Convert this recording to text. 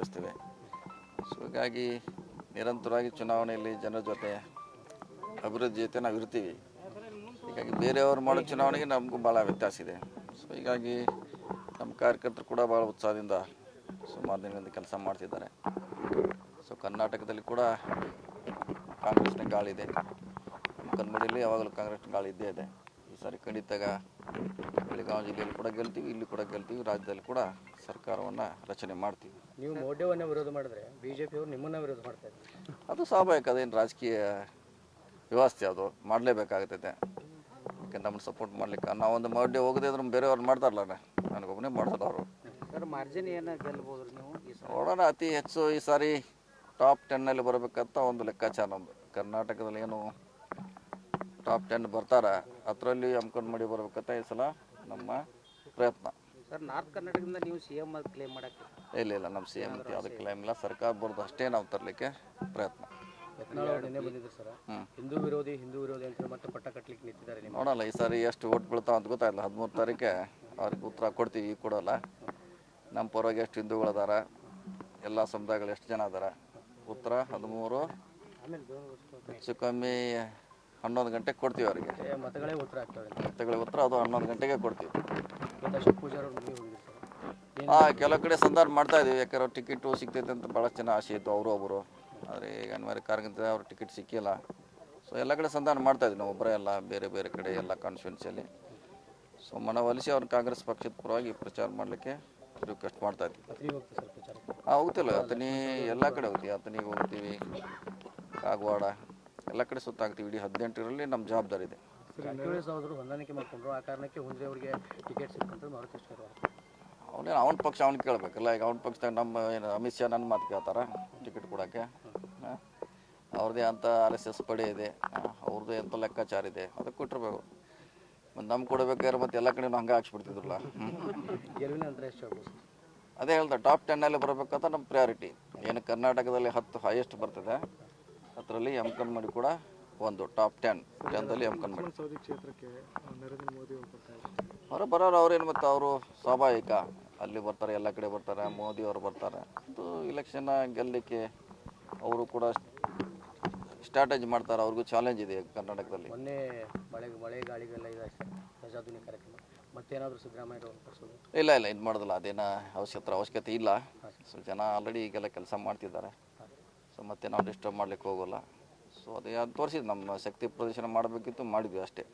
ಭಾವಿಸ್ತೀವಿ so ಹೀಗಾಗಿ ನಿರಂತರವಾಗಿ ಚುನಾವಣೆಯಲ್ಲಿ ಜನರ ಜೊತೆ ಅಭಿವೃದ್ಧಿ ಜೊತೆ ನಾವು ಇರ್ತೀವಿ ಹೀಗಾಗಿ ಬೇರೆಯವರು ಮಾಡೋ ಚುನಾವಣೆಗೆ ನಮಗೂ ಭಾಳ ವ್ಯತ್ಯಾಸ ಇದೆ. ಸೊ ಹೀಗಾಗಿ ನಮ್ಮ ಕಾರ್ಯಕರ್ತರು ಕೂಡ ಭಾಳ ಉತ್ಸಾಹದಿಂದ ಸುಮಾರು ದಿನದಿಂದ ಕೆಲಸ ಮಾಡ್ತಿದ್ದಾರೆ. ಸೊ ಕರ್ನಾಟಕದಲ್ಲಿ ಕೂಡ ಕಾಂಗ್ರೆಸ್ನ ಗಾಳಿದೆ ನಮ್ಮ ಕನ್ನಡಿಯಲ್ಲಿ ಯಾವಾಗಲೂ ಕಾಂಗ್ರೆಸ್ನ ಗಾಳಿ ಇದ್ದೇ ಇದೆ. ಸಾರಿ ಖಂಡಿತಾಗ ಬೆಳಗಾವಿ ಜಿಲ್ಲೆಯಲ್ಲಿ ಕೂಡ ಗೆಲ್ತೀವಿ ಇಲ್ಲಿ ಕೂಡ ಗೆಲ್ತೀವಿ ರಾಜ್ಯದಲ್ಲಿ ಕೂಡ ಸರ್ಕಾರವನ್ನು ರಚನೆ ಮಾಡ್ತೀವಿ. ನೀವು ಮೌಢ್ಯವನ್ನು ವಿರೋಧ ಮಾಡಿದ್ರೆ ಪಿಯವರು ನಿಮ್ಮನ್ನ ವಿರೋಧ ಮಾಡ್ತಾರೆ ಇದ್ದಾರೆ. ಅದು ಸ್ವಾಭಾವಿಕ ಅದೇನು ರಾಜಕೀಯ ವ್ಯವಸ್ಥೆ ಅದು ಮಾಡಲೇಬೇಕಾಗ್ತೈತೆ. ಯಾಕೆ ನಮ್ಮನ್ನು ಸಪೋರ್ಟ್ ಮಾಡ್ಲಿಕ್ಕೆ? ಒಂದು ಮೌಢ್ಯ ಹೋಗದೆ ಅಂದ್ರೆ ಬೇರೆಯವ್ರು ಮಾಡ್ತಾರಲ್ಲ ನನಗೊಬ್ಬನೇ ಮಾಡ್ತಾರೆ ಅವರು. ಸರ್ ಮಾರ್ಜಿನ್ ಏನು ಗೆಲ್ಬೋದು ನೀವು ನೋಡೋಣ ಅತಿ ಹೆಚ್ಚು ಈ ಸಾರಿ ಟಾಪ್ ಟೆನ್ನಲ್ಲಿ ಬರಬೇಕಂತ ಒಂದು ಲೆಕ್ಕಾಚಾರ ನಮ್ಮದು ಕರ್ನಾಟಕದಲ್ಲಿ ಏನು ಟಾಪ್ ಟೆನ್ ಬರ್ತಾರೆ ಅದರಲ್ಲಿ ಅಂದ್ಕೊಂಡು ಮಾಡಿ ಬರ್ಬೇಕಂತ ಈ ಸಲ ನಮ್ಮ ಪ್ರಯತ್ನ. ಸರ್ ನಾರ್ತ್ ಕರ್ನಾಟಕದಿಂದ ನೀವು ಸಿ ಎಂ ಕ್ಲೇಮ್ ಮಾಡಕ್ಕೆ? ಇಲ್ಲ ಇಲ್ಲ ನಮ್ಮ ಸಿ ಎಂ ಯಾವುದೇ ಕ್ಲೈಮ್ ಇಲ್ಲ. ಸರ್ಕಾರ ಬರೋದು ಅಷ್ಟೇ ನಾವು ತರಲಿಕ್ಕೆ ಪ್ರಯತ್ನ. ಹಿಂದೂ ವಿರೋಧಿ ಹಿಂದೂ ವಿರೋಧಿ ಅಂತ ಮತ್ತೆ ಪಟ್ಟ ಕಟ್ಟಲಿಕ್ಕೆ ನಿಂತಿದ್ದಾರೆ ನಿಮ್ಮ ಈ ಸಾರಿ ಎಷ್ಟು ಓಟ್ ಬೀಳ್ತಾವ ಅಂತ ಗೊತ್ತಾಯಿಲ್ಲ ಹದಿಮೂರು ತಾರೀಕೆ ಅವ್ರಿಗೆ ಉತ್ತರ ಕೊಡ್ತೀವಿ ಈಗ ಕೊಡೋಲ್ಲ. ನಮ್ಮ ಪರವಾಗಿ ಎಷ್ಟು ಹಿಂದೂಗಳು ಅದಾರ ಎಲ್ಲ ಸಮುದಾಯಗಳು ಎಷ್ಟು ಜನ ಅದಾರ? ಉತ್ತರ ಹದಿಮೂರು ಹೆಚ್ಚು ಕಮ್ಮಿ ಹನ್ನೊಂದು ಗಂಟೆಗೆ ಕೊಡ್ತೀವಿ ಅವರಿಗೆ. ಮತಗಳೇ ಉತ್ತರ ಮತಗಳಿಗೆ ಉತ್ತರ ಅದು ಹನ್ನೊಂದು ಗಂಟೆಗೆ ಕೊಡ್ತೀವಿ. ಹಾಂ ಕೆಲವು ಕಡೆ ಸಂಧಾನ ಮಾಡ್ತಾ ಇದೀವಿ ಯಾಕಂದ್ರೆ ಟಿಕೆಟು ಸಿಗ್ತೈತೆ ಅಂತ ಭಾಳಷ್ಟು ಜನ ಆಸೆ ಇತ್ತು ಅವರು ಒಬ್ಬರು ಆದರೆ ಈಗ ಅನಿವಾರ್ಯ ಕಾರಣದಿಂದ ಅವ್ರ ಟಿಕೆಟ್ ಸಿಕ್ಕಿಲ್ಲ. ಸೊ ಎಲ್ಲ ಕಡೆ ಸಂಧಾನ ಮಾಡ್ತಾ ಇದ್ವಿ ನಾವು ಒಬ್ಬರೇ ಎಲ್ಲ ಬೇರೆ ಬೇರೆ ಕಡೆ ಎಲ್ಲ ಕಾನ್ಸ್ಟಿಟ್ಯೂನ್ಸಿಯಲ್ಲಿ ಸೊ ಮನವೊಲಿಸಿ ಅವ್ರನ್ನ ಕಾಂಗ್ರೆಸ್ ಪಕ್ಷದ ಪರವಾಗಿ ಪ್ರಚಾರ ಮಾಡಲಿಕ್ಕೆ ರಿಕ್ವೆಸ್ಟ್ ಮಾಡ್ತಾ ಇದ್ವಿ. ಹಾಂ ಹೋಗ್ತಿಲ್ಲ ಅತನಿ ಎಲ್ಲ ಕಡೆ ಹೋಗ್ತೀವಿ ಅತನಿಗೆ ಹೋಗ್ತೀವಿ ಕಾಗವಾಡ. ಎಲ್ಲ ಕಡೆ ಸುತ್ತಾಗ್ತೀವಿ ಇಡೀ ಹದಿನೆಂಟರಲ್ಲಿ ನಮ್ಮ ಜವಾಬ್ದಾರಿ ಇದೆ. ಹೊಂದಾಣಿಕೆ ಮಾಡ್ಕೊಂಡ್ರು. ಆ ಕಾರಣಕ್ಕೆ ಹುಂದ್ರಿ ಅವರಿಗೆ ಟಿಕೆಟ್ ಸಿಕ್ಕಂತ ಅವನೇನು ಅವನ ಪಕ್ಷ ಅವ್ನಿಗೆ ಕೇಳಬೇಕಲ್ಲ. ಈಗ ಅವ್ನ ಪಕ್ಷದಾಗ ನಮ್ಮ ಏನು ಅಮಿತ್ ಶಾ ನನ್ನ ಮಾತು ಕೇಳ್ತಾರ? ಟಿಕೆಟ್ ಕೊಡೋಕ್ಕೆ. ಅವ್ರದ್ದೇ ಅಂತ ಆರ್ ಎಸ್ ಎಸ್ ಪಡೆ ಇದೆ. ಅವ್ರದ್ದು ಅಂತ ಲೆಕ್ಕಾಚಾರ ಇದೆ. ಅದಕ್ಕೆ ಕೊಟ್ಟಿರ್ಬೇಕು ಮತ್ತು ನಮ್ಗೆ ಕೊಡಬೇಕಾದ್ರೆ ಮತ್ತೆ ಎಲ್ಲ ಕಡೆ ಹಂಗೆ ಹಾಕ್ಸ್ಬಿಡ್ತಿದ್ರಲ್ಲ? ಅದೇ ಹೇಳ್ದೆ ಟಾಪ್ ಟೆನ್ನಲ್ಲಿ ಬರಬೇಕಂತ ನಮ್ಮ ಪ್ರಯಾರಿಟಿ ಏನು ಕರ್ನಾಟಕದಲ್ಲಿ ಹತ್ತು ಹೈಯೆಸ್ಟ್ ಬರ್ತದೆ. ಅದರಲ್ಲಿ ಎಂ ಮಾಡಿ ಕೂಡ ಒಂದು ಟಾಪ್ ಟೆನ್ ಟೆನ್ದಲ್ಲಿ ಎಂ ಮಾಡಿ ಕ್ಷೇತ್ರಕ್ಕೆ ನರೇಂದ್ರ ಮೋದಿ ಅವರು ಬರೋರು ಅವ್ರು ಏನು ಅವ್ರೇನು ಮತ್ತು ಅವರು ಸ್ವಾಭಾವಿಕ. ಅಲ್ಲಿ ಬರ್ತಾರೆ ಎಲ್ಲ ಕಡೆ ಬರ್ತಾರೆ ಮೋದಿ ಅವರು ಬರ್ತಾರೆ. ಅದು ಇಲೆಕ್ಷನ್ನ ಗೆಲ್ಲಲಿಕ್ಕೆ ಅವರು ಕೂಡ ಸ್ಟ್ರಾಟಜಿ ಮಾಡ್ತಾರೆ ಅವ್ರಿಗೂ ಚಾಲೆಂಜ್ ಇದೆ ಕರ್ನಾಟಕದಲ್ಲಿ. ಮೊನ್ನೆ ಮಳೆ ಮಳೆ ಗಾಳಿಗೆಲ್ಲ ಇದೆ ಪ್ರಜಾಧ್ವನಿ ಕಾರ್ಯಕ್ರಮ. ಮತ್ತೇನಾದರೂ ಸಿದ್ದರಾಮಯ್ಯ ಇಲ್ಲ ಇಲ್ಲ ಇದು ಮಾಡೋದಿಲ್ಲ. ಅದೇನ ಅವಶ್ಯಕತೆ ಅವಶ್ಯಕತೆ ಇಲ್ಲ. ಸೊ ಜನ ಆಲ್ರೆಡಿ ಈಗೆಲ್ಲ ಕೆಲಸ ಮಾಡ್ತಿದ್ದಾರೆ. ಮತ್ತೆ ನಾವು ಡಿಸ್ಟರ್ಬ್ ಮಾಡ್ಲಿಕ್ಕೆ ಹೋಗೋಲ್ಲ. ಸೊ ಅದೇ, ಅದು ತೋರಿಸಿದ್ದು ನಮ್ಮ ಶಕ್ತಿ ಪ್ರದರ್ಶನ ಮಾಡಬೇಕಿತ್ತು, ಮಾಡಿದ್ವಿ ಅಷ್ಟೇ.